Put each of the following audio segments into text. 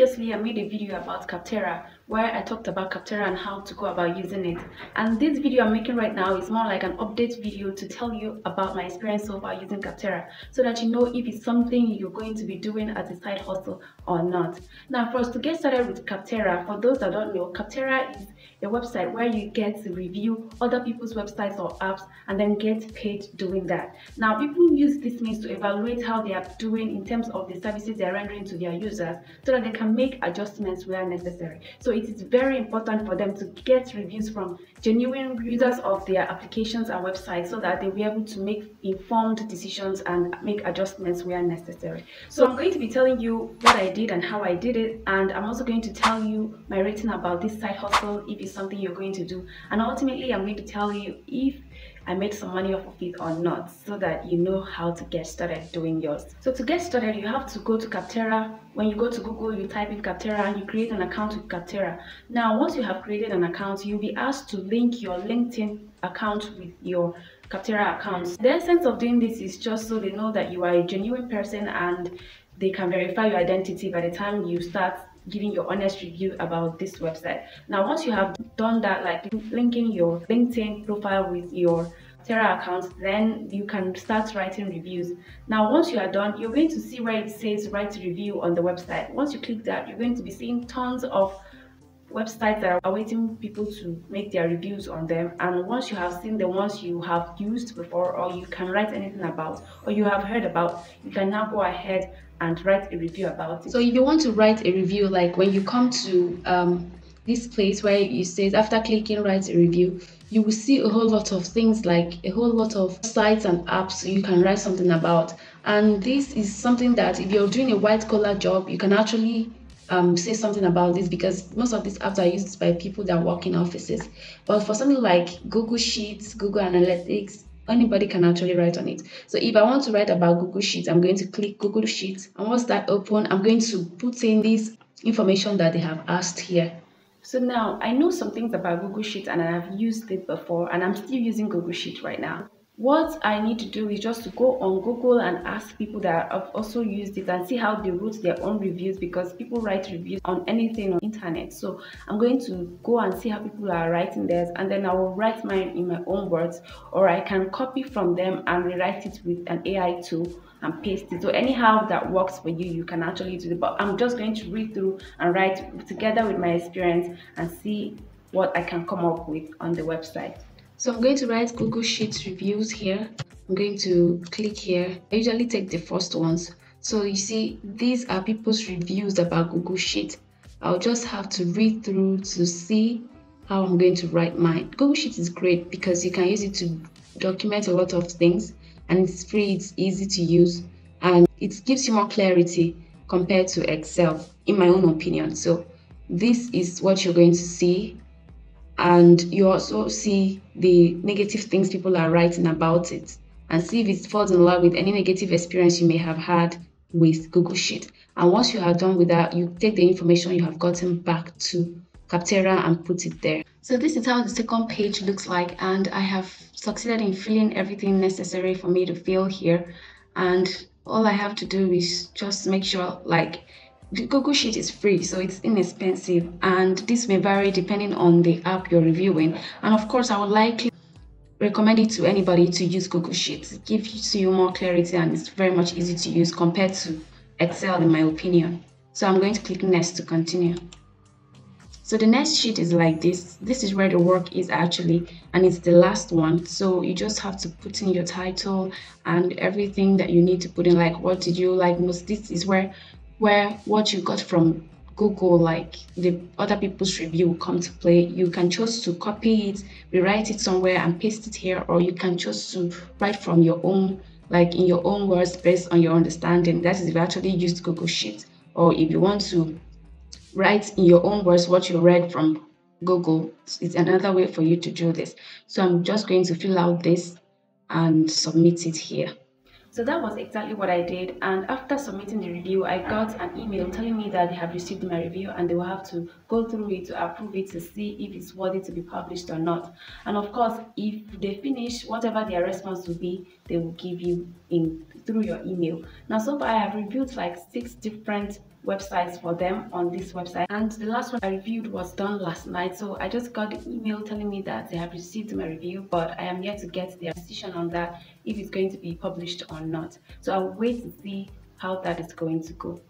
previously I made a video about Capterra where I talked about Capterra and how to go about using it. And this video I'm making right now is more like an update video to tell you about my experience so far using Capterra so that you know if it's something you're going to be doing as a side hustle or not. Now for us to get started with Capterra, for those that don't know, Capterra is a website where you get to review other people's websites or apps and then get paid doing that. Now people use this means to evaluate how they are doing in terms of the services they're rendering to their users so that they can make adjustments where necessary. So it is very important for them to get reviews from genuine users of their applications and websites so that they'll be able to make informed decisions and make adjustments where necessary. So I'm going to be telling you what I did and how I did it and I'm also going to tell you my rating about this side hustle if it's something you're going to do and ultimately I'm going to tell you if I made some money off of it or not so that you know how to get started doing yours. So to get started, you have to go to Capterra. When you go to Google, you type in Capterra and you create an account with Capterra. Now, once you have created an account, you'll be asked to link your LinkedIn account with your Capterra account. The essence of doing this is just so they know that you are a genuine person and they can verify your identity by the time you start giving your honest review about this website. Now, once you have done that, like linking your LinkedIn profile with your Terra account, then you can start writing reviews. Now, once you are done, you're going to see where it says write review on the website. Once you click that, you're going to be seeing tons of websites that are awaiting people to make their reviews on them and once you have seen the ones you have used before or you can write anything about or you have heard about you can now go ahead and write a review about it so if you want to write a review like when you come to um, this place where you say after clicking write a review you will see a whole lot of things like a whole lot of sites and apps you can write something about and this is something that if you're doing a white collar job you can actually um, say something about this because most of these apps are used by people that work in offices. But for something like Google Sheets, Google Analytics, anybody can actually write on it. So if I want to write about Google Sheets, I'm going to click Google Sheets. And once that open, I'm going to put in this information that they have asked here. So now I know some things about Google Sheets and I have used it before and I'm still using Google Sheets right now. What I need to do is just to go on Google and ask people that have also used it and see how they wrote their own reviews because people write reviews on anything on internet. So I'm going to go and see how people are writing theirs and then I will write mine in my own words or I can copy from them and rewrite it with an AI tool and paste it. So anyhow that works for you, you can actually do it. But I'm just going to read through and write together with my experience and see what I can come up with on the website. So I'm going to write Google Sheets reviews here. I'm going to click here. I usually take the first ones. So you see, these are people's reviews about Google Sheet. I'll just have to read through to see how I'm going to write mine. Google Sheet is great because you can use it to document a lot of things and it's free, it's easy to use, and it gives you more clarity compared to Excel, in my own opinion. So this is what you're going to see and you also see the negative things people are writing about it and see if it falls in line with any negative experience you may have had with Google Sheet. And once you are done with that, you take the information you have gotten back to Capterra and put it there. So this is how the second page looks like and I have succeeded in filling everything necessary for me to fill here and all I have to do is just make sure like Google Sheet is free, so it's inexpensive, and this may vary depending on the app you're reviewing. And of course, I would likely recommend it to anybody to use Google Sheets. It gives you more clarity and it's very much easy to use compared to Excel, in my opinion. So I'm going to click next to continue. So the next sheet is like this. This is where the work is actually, and it's the last one. So you just have to put in your title and everything that you need to put in, like what did you like most. This is where where what you got from Google, like the other people's review will come to play. You can choose to copy it, rewrite it somewhere and paste it here, or you can choose to write from your own, like in your own words based on your understanding. That is if you actually used Google Sheets. Or if you want to write in your own words what you read from Google, it's another way for you to do this. So I'm just going to fill out this and submit it here. So that was exactly what I did. And after submitting the review, I got an email telling me that they have received my review and they will have to go through it to approve it to see if it's worthy to be published or not. And of course, if they finish, whatever their response will be, they will give you in through your email. Now, so far I have reviewed like six different websites for them on this website. And the last one I reviewed was done last night so I just got the email telling me that they have received my review but I am yet to get their decision on that if it's going to be published or not. So I'll wait to see how that is going to go.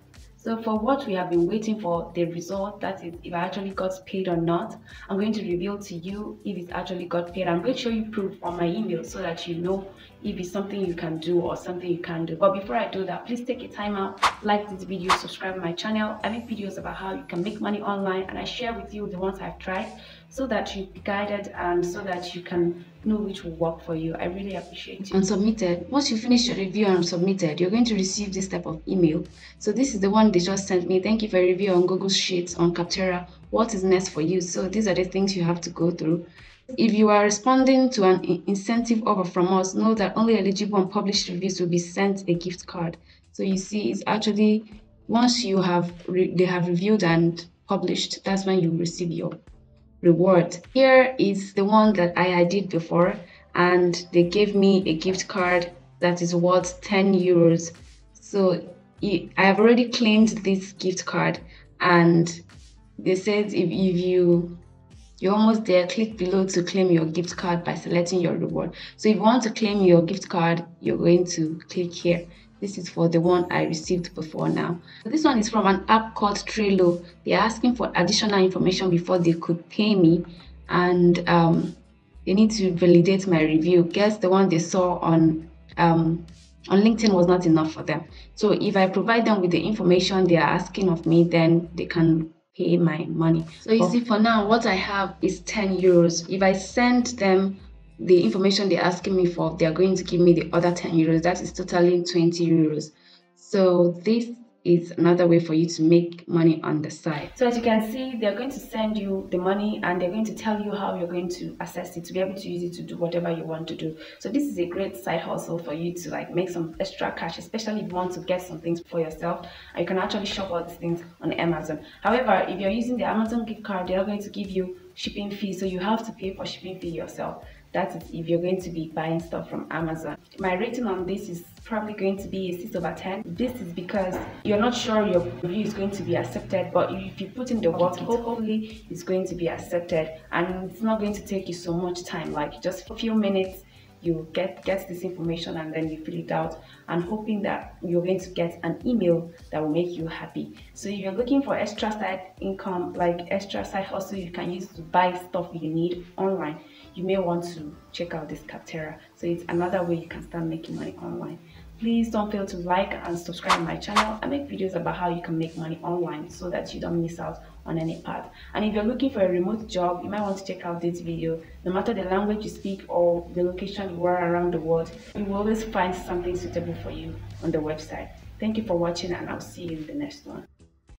So for what we have been waiting for, the result, that is if I actually got paid or not, I'm going to reveal to you if it actually got paid. I'm going to show you proof on my email so that you know if it's something you can do or something you can do. But before I do that, please take a time out, like this video, subscribe my channel. I make videos about how you can make money online and I share with you the ones I've tried so that you be guided and so that you can know which will work for you. I really appreciate you. And submitted. Once you finish your review and submitted, you're going to receive this type of email. So this is the one they just sent me. Thank you for review on Google Sheets on capterra What is next for you? So these are the things you have to go through. If you are responding to an incentive offer from us, know that only eligible and published reviews will be sent a gift card. So you see, it's actually once you have they have reviewed and published, that's when you receive your reward. Here is the one that I, I did before and they gave me a gift card that is worth 10 euros. So I have already claimed this gift card and they said if, if you you're almost there click below to claim your gift card by selecting your reward so if you want to claim your gift card you're going to click here this is for the one I received before now. This one is from an app called Trello. They're asking for additional information before they could pay me and um, they need to validate my review. Guess the one they saw on um, on LinkedIn was not enough for them. So if I provide them with the information they are asking of me, then they can pay my money. So you see, for now, what I have is 10 euros. If I send them the information they're asking me for, they're going to give me the other 10 euros. That is totaling 20 euros. So this is another way for you to make money on the side. So as you can see, they're going to send you the money and they're going to tell you how you're going to access it to be able to use it to do whatever you want to do. So this is a great side hustle for you to like make some extra cash, especially if you want to get some things for yourself. And you can actually shop all these things on Amazon. However, if you're using the Amazon gift card, they're not going to give you shipping fee. So you have to pay for shipping fee yourself. That is if you're going to be buying stuff from Amazon. My rating on this is probably going to be a 6 over 10. This is because you're not sure your review is going to be accepted, but if you put in the work, hopefully it's going to be accepted and it's not going to take you so much time, like just a few minutes you get get this information and then you fill it out and hoping that you're going to get an email that will make you happy so if you're looking for extra side income like extra side hustle you can use to buy stuff you need online you may want to check out this Capterra. So it's another way you can start making money online. Please don't fail to like and subscribe my channel. I make videos about how you can make money online so that you don't miss out on any part. And if you're looking for a remote job, you might want to check out this video. No matter the language you speak or the location you are around the world, you will always find something suitable for you on the website. Thank you for watching and I'll see you in the next one.